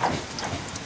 はい。